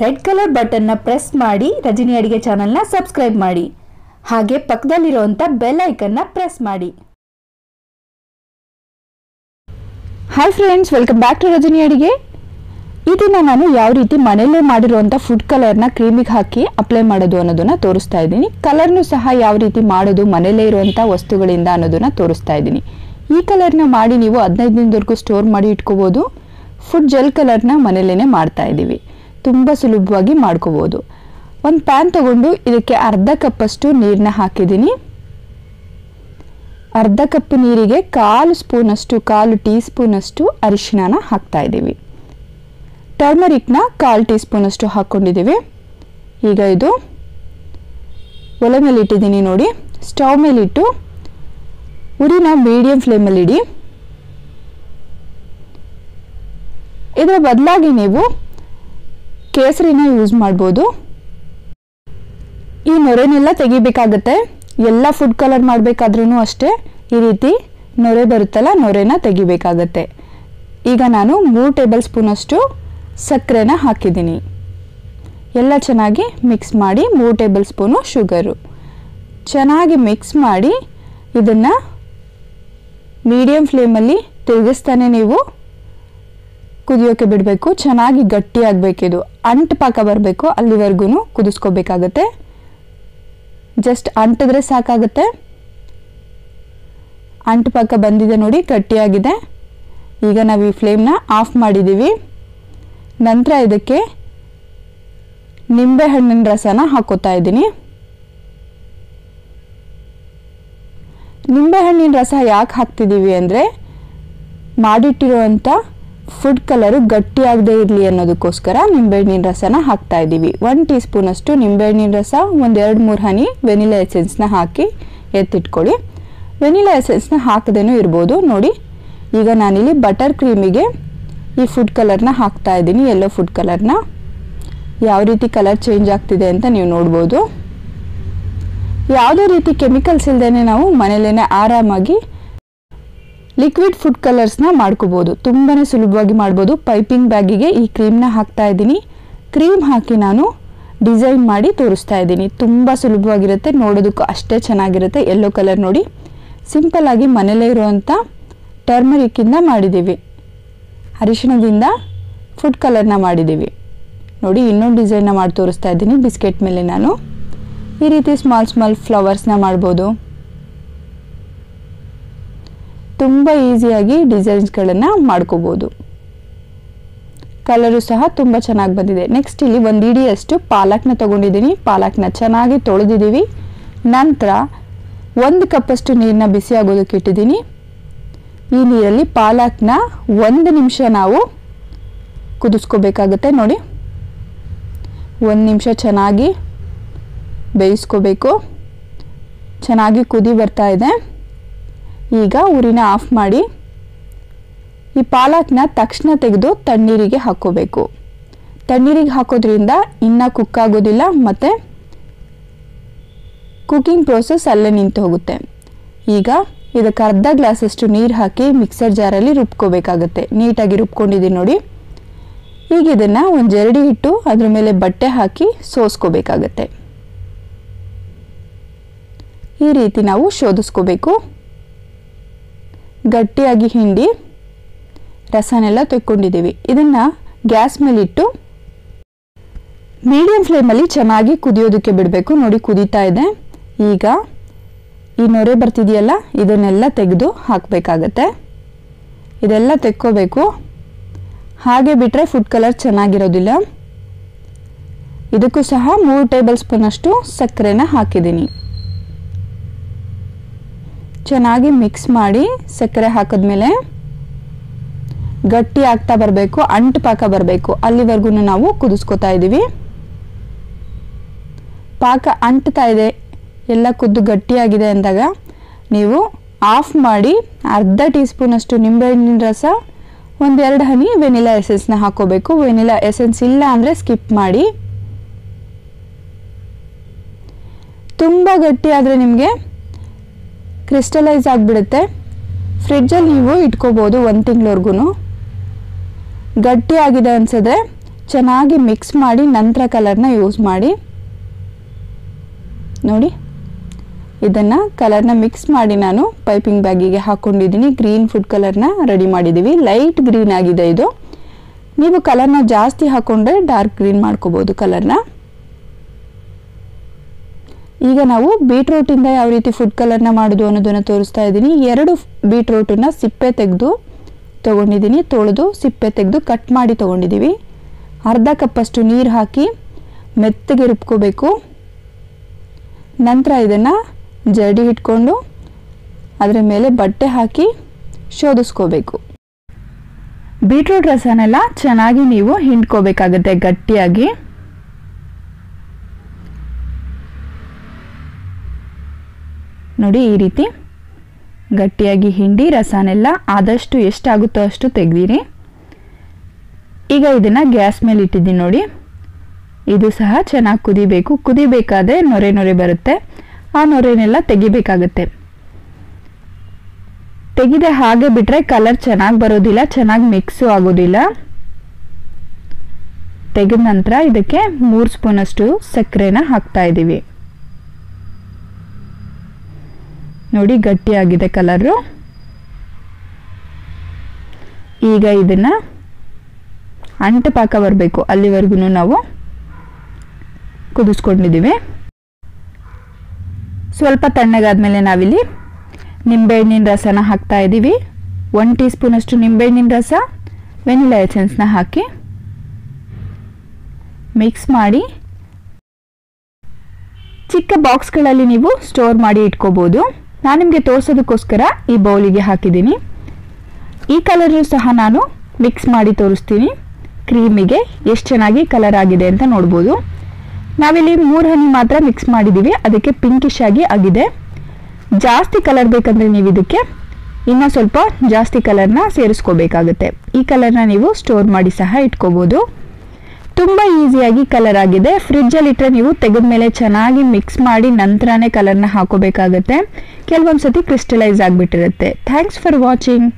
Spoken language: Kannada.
ರೆಡ್ ಕಲರ್ ಬಟನ್ನ ಪ್ರೆಸ್ ಮಾಡಿ ರಜನಿ ಅಡಿಗೆ ಚಾನಲ್ನ ಸಬ್ಸ್ಕ್ರೈಬ್ ಮಾಡಿ. ಹಾಗೆ ಪಕ್ಕದಲ್ಲಿರುವಂಥ ಬೆಲ್ ಐಕನ್ನ ಪ್ರೆಸ್ ಮಾಡಿ. Hi friends welcome back to Rajani ಅಡಿಗೆ. ಈ ದಿನ ನಾನು ಯಾವ ರೀತಿ ಮನೆಯಲ್ಲೇ ಮಾಡಿರುವಂಥ ಫುಡ್ ಕಲರ್ನ ಕ್ರೀಮಿಗೆ ಹಾಕಿ ಅಪ್ಲೈ ಮಾಡೋದು ಅನ್ನೋದನ್ನು ತೋರಿಸ್ತಾ ಇದ್ದೀನಿ. ಕಲರ್ನು ಸಹ ಯಾವ ರೀತಿ ಮಾಡೋದು, ಮನೆಯಲ್ಲೇ ಇರುವಂಥ ವಸ್ತುಗಳಿಂದ ಅನ್ನೋದನ್ನು ತೋರಿಸ್ತಾ ಇದ್ದೀನಿ. ಈ ಕಲರ್ನ ಮಾಡಿ ನೀವು ಹದಿನೈದು ದಿನದವರೆಗೂ ಸ್ಟೋರ್ ಮಾಡಿ ಇಟ್ಕೋಬೋದು. ಫುಡ್ ಜೆಲ್ ಕಲರ್ನ ಮನೆಯಲ್ಲೇ ಮಾಡ್ತಾ ಇದ್ದೀವಿ. ತುಂಬ ಸುಲಭವಾಗಿ ಮಾಡ್ಕೋಬೋದು. ಒಂದು ಪ್ಯಾನ್ ತಗೊಂಡು ಇದಕ್ಕೆ ಅರ್ಧ ಕಪ್ಪಷ್ಟು ನೀರನ್ನ ಹಾಕಿದ್ದೀನಿ. ಅರ್ಧ ಕಪ್ ನೀರಿಗೆ ಕಾಲು ಸ್ಪೂನಷ್ಟು, ಕಾಲು ಟೀ ಸ್ಪೂನಷ್ಟು ಅರಿಶಿಣನ ಹಾಕ್ತಾ ಇದ್ದೀವಿ. ಟರ್ಮರಿಕ್ನ ಕಾಲು ಟೀ ಸ್ಪೂನಷ್ಟು ಹಾಕ್ಕೊಂಡಿದ್ದೀವಿ. ಈಗ ಇದು ಒಲೆ ಮೇಲೆ ಇಟ್ಟಿದ್ದೀನಿ ನೋಡಿ. ಸ್ಟವ್ ಮೇಲಿಟ್ಟು ಉರಿನ ಮೀಡಿಯಂ ಫ್ಲೇಮಲ್ಲಿ ಇಡಿ. ಇದರ ಬದಲಾಗಿ ನೀವು ಕೇಸರಿನ ಯೂಸ್ ಮಾಡ್ಬೋದು. ಈ ನೊರೆನೆಲ್ಲ ತೆಗಿಬೇಕಾಗತ್ತೆ. ಎಲ್ಲ ಫುಡ್ ಕಲರ್ ಮಾಡಬೇಕಾದ್ರೂ ಅಷ್ಟೇ. ಈ ರೀತಿ ನೊರೆ ಬರುತ್ತಲ್ಲ, ನೊರೆನ ತೆಗಿಬೇಕಾಗತ್ತೆ. ಈಗ ನಾನು ಮೂರು ಟೇಬಲ್ ಸ್ಪೂನಷ್ಟು ಸಕ್ಕರೆನ ಹಾಕಿದ್ದೀನಿ. ಎಲ್ಲ ಚೆನ್ನಾಗಿ ಮಿಕ್ಸ್ ಮಾಡಿ ಮೂರು ಟೇಬಲ್ ಸ್ಪೂನು ಶುಗರು ಚೆನ್ನಾಗಿ ಮಿಕ್ಸ್ ಮಾಡಿ ಇದನ್ನು ಮೀಡಿಯಂ ಫ್ಲೇಮಲ್ಲಿ ತಿರುಗಿಸ್ತಾನೆ ನೀವು. ಕುದಿಯೋಕೆ ಬಿಡಬೇಕು. ಚೆನ್ನಾಗಿ ಗಟ್ಟಿಯಾಗಬೇಕಿದು. ಅಂಟು ಪಾಕ ಬರಬೇಕು ಅಲ್ಲಿವರೆಗೂ ಕುದಿಸ್ಕೋಬೇಕಾಗತ್ತೆ. ಜಸ್ಟ್ ಅಂಟಿದ್ರೆ ಸಾಕಾಗುತ್ತೆ. ಅಂಟು ಪಾಕ ಬಂದಿದೆ ನೋಡಿ, ಗಟ್ಟಿಯಾಗಿದೆ. ಈಗ ನಾವು ಈ ಫ್ಲೇಮ್ನ ಆಫ್ ಮಾಡಿದ್ದೀವಿ ನಂತರ ಇದಕ್ಕೆ ನಿಂಬೆಹಣ್ಣಿನ ರಸನ ಹಾಕೋತಾ ಇದ್ದೀನಿ. ನಿಂಬೆಹಣ್ಣಿನ ರಸ ಯಾಕೆ ಹಾಕ್ತಿದ್ದೀವಿ ಅಂದರೆ, ಮಾಡಿಟ್ಟಿರುವಂಥ ಫುಡ್ ಕಲರು ಗಟ್ಟಿಯಾಗದೇ ಇರಲಿ ಅನ್ನೋದಕ್ಕೋಸ್ಕರ ನಿಂಬೆಹಣ್ಣಿನ ರಸನ ಹಾಕ್ತಾ ಇದ್ದೀವಿ. ಒನ್ ಟೀ ಸ್ಪೂನಷ್ಟು ನಿಂಬೆಹಣ್ಣಿನ ರಸ ಒಂದು ಎರಡು ಮೂರು ಹನಿ ವೆನಿಲಾ ಎಸೆನ್ಸ್ನ ಹಾಕಿ ಎತ್ತಿಟ್ಕೊಳ್ಳಿ. ವೆನಿಲಾ ಎಸೆನ್ಸ್ನ ಹಾಕದೇನೂ ಇರ್ಬೋದು. ನೋಡಿ, ಈಗ ನಾನಿಲ್ಲಿ ಬಟರ್ ಕ್ರೀಮಿಗೆ ಈ ಫುಡ್ ಕಲರ್ನ ಹಾಕ್ತಾ ಇದ್ದೀನಿ ಎಲ್ಲೋ ಫುಡ್ ಕಲರ್ನ ಯಾವ ರೀತಿ ಕಲರ್ ಚೇಂಜ್ ಆಗ್ತಿದೆ ಅಂತ ನೀವು ನೋಡ್ಬೋದು. ಯಾವುದೇ ರೀತಿ ಕೆಮಿಕಲ್ಸ್ ಇಲ್ಲದೇ ನಾವು ಮನೇಲೇ ಆರಾಮಾಗಿ ಲಿಕ್ವಿಡ್ ಫುಡ್ ಕಲರ್ಸ್ನ ಮಾಡ್ಕೋಬೋದು. ತುಂಬಾ ಸುಲಭವಾಗಿ ಮಾಡ್ಬೋದು. ಪೈಪಿಂಗ್ ಬ್ಯಾಗಿಗೆ ಈ ಕ್ರೀಮ್ನ ಹಾಕ್ತಾ ಇದ್ದೀನಿ. ಕ್ರೀಮ್ ಹಾಕಿ ನಾನು ಡಿಸೈನ್ ಮಾಡಿ ತೋರಿಸ್ತಾ ಇದ್ದೀನಿ. ತುಂಬ ಸುಲಭವಾಗಿರುತ್ತೆ. ನೋಡೋದಕ್ಕೂ ಅಷ್ಟೇ ಚೆನ್ನಾಗಿರುತ್ತೆ. ಯೆಲ್ಲೋ ಕಲರ್ ನೋಡಿ. ಸಿಂಪಲ್ಲಾಗಿ ಮನೇಲೇ ಇರುವಂಥ ಟರ್ಮರಿಕ್ಕಿಂದ ಮಾಡಿದ್ದೀವಿ. ಅರಿಶಿಣದಿಂದ ಫುಡ್ ಕಲರ್ನ ಮಾಡಿದ್ದೀವಿ. ನೋಡಿ, ಇನ್ನೊಂದು ಡಿಸೈನ್ನ ಮಾಡಿ ತೋರಿಸ್ತಾ ಇದ್ದೀನಿ. ಬಿಸ್ಕೆಟ್ ಮೇಲೆ ನಾನು. ಈ ರೀತಿ ಸ್ಮಾಲ್ ಸ್ಮಾಲ್ ಫ್ಲವರ್ಸ್ನ ಮಾಡ್ಬೋದು. ತುಂಬ ಈಸಿಯಾಗಿ ಡಿಸೈನ್ಸ್ಗಳನ್ನು ಮಾಡ್ಕೋಬೋದು. ಕಲರು ಸಹ ತುಂಬ ಚೆನ್ನಾಗಿ ಬಂದಿದೆ. ನೆಕ್ಸ್ಟ್ ಇಲ್ಲಿ ಒಂದು ಇಡಿಯಷ್ಟು ಪಾಲಕ್ನ ತೊಗೊಂಡಿದ್ದೀನಿ. ಪಾಲಕ್ನ ಚೆನ್ನಾಗಿ ತೊಳೆದಿದ್ದೀವಿ. ನಂತರ ಒಂದು ಕಪ್ಪಷ್ಟು ನೀರನ್ನ ಬಿಸಿ ಆಗೋದಕ್ಕೆ ಇಟ್ಟಿದ್ದೀನಿ. ಈ ನೀರಲ್ಲಿ ಪಾಲಕ್ನ ಒಂದು ನಿಮಿಷ ನಾವು ಕುದಿಸ್ಕೋಬೇಕಾಗತ್ತೆ ನೋಡಿ. ಒಂದು ನಿಮಿಷ ಚೆನ್ನಾಗಿ ಬೇಯಿಸ್ಕೋಬೇಕು. ಚೆನ್ನಾಗಿ ಕುದಿ ಬರ್ತಾ ಇದೆ. ಈಗ ಉರಿನ ಆಫ್ ಮಾಡಿ ಈ ಪಾಲಕ್ನ ತಕ್ಷಣ ತೆಗೆದು ತಣ್ಣೀರಿಗೆ ಹಾಕೋಬೇಕು. ತಣ್ಣೀರಿಗೆ ಹಾಕೋದ್ರಿಂದ ಇನ್ನೂ ಕುಕ್ ಆಗೋದಿಲ್ಲ ಮತ್ತು ಕುಕ್ಕಿಂಗ್ ಪ್ರೋಸೆಸ್ ಅಲ್ಲೇ ನಿಂತು ಹೋಗುತ್ತೆ. ಈಗ ಇದಕ್ಕೆ ಅರ್ಧ ಗ್ಲಾಸಷ್ಟು ನೀರು ಹಾಕಿ ಮಿಕ್ಸರ್ ಜಾರಲ್ಲಿ ರುಬ್ಕೋಬೇಕಾಗತ್ತೆ. ನೀಟಾಗಿ ರುಬ್ಕೊಂಡಿದ್ದೀನಿ ನೋಡಿ. ಈಗ ಇದನ್ನು ಒಂದು ಜರಡಿ ಇಟ್ಟು ಅದ್ರ ಮೇಲೆ ಬಟ್ಟೆ ಹಾಕಿ ಸೋಸ್ಕೋಬೇಕಾಗತ್ತೆ. ಈ ರೀತಿ ನಾವು ಶೋಧಿಸ್ಕೋಬೇಕು. ಗಟ್ಟಿಯಾಗಿ ಹಿಂಡಿ ರಸನೆಲ್ಲ ತೆಕ್ಕೊಂಡಿದ್ದೀವಿ ಇದನ್ನು ಗ್ಯಾಸ್ ಮೇಲಿಟ್ಟು ಮೀಡಿಯಂ ಫ್ಲೇಮಲ್ಲಿ ಚೆನ್ನಾಗಿ ಕುದಿಯೋದಕ್ಕೆ ಬಿಡಬೇಕು. ನೋಡಿ ಕುದೀತಾ ಇದೆ. ಈಗ ಈ ನೊರೆ ಬರ್ತಿದೆಯಲ್ಲ, ಇದನ್ನೆಲ್ಲ ತೆಗೆದು ಹಾಕಬೇಕಾಗತ್ತೆ. ಇದೆಲ್ಲ ತೆಕ್ಕೋಬೇಕು. ಹಾಗೆ ಬಿಟ್ಟರೆ ಫುಡ್ ಕಲರ್ ಚೆನ್ನಾಗಿರೋದಿಲ್ಲ. ಇದಕ್ಕೂ ಸಹ ಮೂರು ಟೇಬಲ್ ಸ್ಪೂನಷ್ಟು ಸಕ್ಕರೆನ ಹಾಕಿದ್ದೀನಿ. ಚೆನ್ನಾಗಿ ಮಿಕ್ಸ್ ಮಾಡಿ ಸಕ್ಕರೆ ಹಾಕಿದ್ಮೇಲೆ ಗಟ್ಟಿ ಆಗ್ತಾ ಬರಬೇಕು ಅಂಟು ಪಾಕ ಬರಬೇಕು. ಅಲ್ಲಿವರೆಗೂ ನಾವು ಕುದಿಸ್ಕೊತಾ ಇದ್ದೀವಿ ಪಾಕ ಅಂಟ್ತಾ ಇದೆ, ಎಲ್ಲ ಕುದ್ದು ಗಟ್ಟಿಯಾಗಿದೆ ಅಂದಾಗ ನೀವು ಆಫ್ ಮಾಡಿ ಅರ್ಧ ಟೀ ಸ್ಪೂನಷ್ಟು ನಿಂಬೆಹಣ್ಣಿನ ರಸ, ಒಂದೆರಡು ಹನಿ ವೆನಿಲಾ ಎಸೆನ್ಸ್ನ ಹಾಕೋಬೇಕು. ವೆನಿಲಾ ಎಸೆನ್ಸ್ ಇಲ್ಲ ಅಂದರೆ ಸ್ಕಿಪ್ ಮಾಡಿ. ತುಂಬ ಗಟ್ಟಿ ನಿಮಗೆ ಕ್ರಿಸ್ಟಲೈಸ್ ಆಗಿಬಿಡುತ್ತೆ. ಫ್ರಿಡ್ಜಲ್ಲಿ ನೀವು ಇಟ್ಕೋಬೋದು ಒಂದು ತಿಂಗಳವರೆಗೂ ಗಟ್ಟಿಯಾಗಿದೆ ಅನ್ಸಿದ್ರೆ ಚೆನ್ನಾಗಿ ಮಿಕ್ಸ್ ಮಾಡಿ ನಂತರ ಕಲರ್ನ ಯೂಸ್ ಮಾಡಿ. ನೋಡಿ. ಇದನ್ನು ಕಲರ್ನ ಮಿಕ್ಸ್ ಮಾಡಿ ನಾನು ಪೈಪಿಂಗ್ ಬ್ಯಾಗಿಗೆ ಹಾಕ್ಕೊಂಡಿದ್ದೀನಿ ಗ್ರೀನ್ ಫುಡ್ ಕಲರ್ನ ರೆಡಿ ಮಾಡಿದ್ದೀವಿ ಲೈಟ್ ಗ್ರೀನ್ ಆಗಿದೆ ಇದು. ನೀವು ಕಲರ್ನ ಜಾಸ್ತಿ ಹಾಕ್ಕೊಂಡ್ರೆ ಡಾರ್ಕ್ ಗ್ರೀನ್ ಮಾಡ್ಕೋಬೋದು ಕಲರ್ನ ಈಗ ನಾವು ಬೀಟ್ರೂಟಿಂದ ಯಾವ ರೀತಿ ಫುಡ್ ಕಲರ್ನ ಮಾಡೋದು ಅನ್ನೋದನ್ನು ತೋರಿಸ್ತಾ ಇದ್ದೀನಿ. ಎರಡು ಬೀಟ್ರೂಟನ್ನ ಸಿಪ್ಪೆ ತೆಗೆದು ತೊಗೊಂಡಿದ್ದೀನಿ, ತೊಳೆದು ಸಿಪ್ಪೆ ತೆಗೆದು ಕಟ್ ಮಾಡಿ ತೊಗೊಂಡಿದ್ದೀವಿ. ಅರ್ಧ ಕಪ್ಪಷ್ಟು ನೀರು ಹಾಕಿ ಮೆತ್ತಗೆ ರುಬ್ಕೋಬೇಕು. ನಂತರ ಇದನ್ನು ಜಡಿ ಇಟ್ಕೊಂಡು ಅದರ ಮೇಲೆ ಬಟ್ಟೆ ಹಾಕಿ ಶೋಧಿಸ್ಕೋಬೇಕು ಬೀಟ್ರೂಟ್ ರಸನೆಲ್ಲ ಚೆನ್ನಾಗಿ ನೀವು ಹಿಂಡ್ಕೋಬೇಕಾಗುತ್ತೆ ಗಟ್ಟಿಯಾಗಿ. ನೋಡಿ ಈ ರೀತಿ. ಗಟ್ಟಿಯಾಗಿ ಹಿಂಡಿ, ರಸನೆಲ್ಲ ಆದಷ್ಟು ಎಷ್ಟಾಗುತ್ತೋ ಅಷ್ಟು ತೆಗೆದಿರಿ. ಈಗ ಇದನ್ನು ಗ್ಯಾಸ್ ಮೇಲೆ ಇಟ್ಟಿದ್ದೀನಿ ನೋಡಿ. ಇದು ಸಹ ಚೆನ್ನಾಗಿ ಕುದಿಬೇಕು. ಕುದಿಬೇಕಾದ್ರೆ ನೊರೆ ನೊರೆ ಬರುತ್ತೆ. ಆ ನೊರೆನೆಲ್ಲ ತೆಗಿಬೇಕಾಗತ್ತೆ. ತೆಗೆದೆ ಹಾಗೆ ಬಿಟ್ಟರೆ ಕಲರ್ ಚೆನ್ನಾಗಿ ಬರೋದಿಲ್ಲ, ಚೆನ್ನಾಗಿ ಮಿಕ್ಸು ಆಗೋದಿಲ್ಲ. ತೆಗೆದ ನಂತರ ಇದಕ್ಕೆ ಮೂರು ಸ್ಪೂನಷ್ಟು ಸಕ್ಕರೆನ ಹಾಕ್ತಾ ಇದ್ದೀವಿ ನೋಡಿ ಗಟ್ಟಿಯಾಗಿದೆ ಕಲರು. ಈಗ ಇದನ್ನ ಅಂಟು ಪಾಕ ಬರಬೇಕು. ಅಲ್ಲಿವರೆಗೂ ನಾವು ಕುದಿಸ್ಕೊಂಡಿದ್ದೀವಿ. ಸ್ವಲ್ಪ ತಣ್ಣಗಾದ್ಮೇಲೆ ನಾವಿಲ್ಲಿ ನಿಂಬೆಹಣ್ಣಿನ ರಸನ ಹಾಕ್ತಾ ಇದ್ದೀವಿ. ಒನ್ ಟೀ ಸ್ಪೂನಷ್ಟು ನಿಂಬೆಹಣ್ಣಿನ ರಸ ವೆನಿಲಾ ಎಸೆನ್ಸ್ನ ಹಾಕಿ ಮಿಕ್ಸ್ ಮಾಡಿ ಚಿಕ್ಕ ಬಾಕ್ಸ್ಗಳಲ್ಲಿ ನೀವು ಸ್ಟೋರ್ ಮಾಡಿ ಇಟ್ಕೋಬೋದು. ನಾನು ನಿಮಗೆ ತೋರಿಸೋದಕ್ಕೋಸ್ಕರ ಈ ಬೌಲಿಗೆ ಹಾಕಿದ್ದೀನಿ. ಈ ಕಲರು ಸಹ ನಾನು ಮಿಕ್ಸ್ ಮಾಡಿ ತೋರಿಸ್ತೀನಿ. ಕ್ರೀಮಿಗೆ ಎಷ್ಟು ಚೆನ್ನಾಗಿ ಕಲರ್ ಆಗಿದೆ ಅಂತ ನೋಡ್ಬೋದು. ನಾವಿಲ್ಲಿ ಮೂರು ಹನಿ ಮಾತ್ರ ಮಿಕ್ಸ್ ಮಾಡಿದ್ದೀವಿ ಅದಕ್ಕೆ ಪಿಂಕಿಶ್ ಆಗಿ ಆಗಿದೆ. ಜಾಸ್ತಿ ಕಲರ್ ಬೇಕಂದರೆ ನೀವು ಇದಕ್ಕೆ ಇನ್ನೂ ಸ್ವಲ್ಪ ಜಾಸ್ತಿ ಕಲರ್ನ ಸೇರಿಸ್ಕೋಬೇಕಾಗುತ್ತೆ. ಈ ಕಲರ್ನ ನೀವು ಸ್ಟೋರ್ ಮಾಡಿ ಸಹ ಇಟ್ಕೋಬೋದು. ತುಂಬ ಈಸಿಯಾಗಿ ಕಲರ್ ಆಗಿದೆ. ಫ್ರಿಡ್ಜಲ್ಲಿ ಇಟ್ಟರೆ ನೀವು ತೆಗೆದ ಮೇಲೆ ಚೆನ್ನಾಗಿ ಮಿಕ್ಸ್ ಮಾಡಿ ನಂತರನೇ ಕಲರ್ನ ಹಾಕೋಬೇಕಾಗತ್ತೆ. ಕೆಲವೊಂದು ಸತಿ ಕ್ರಿಸ್ಟಲೈಸ್ ಆಗಿಬಿಟ್ಟಿರುತ್ತೆ. Thanks for watching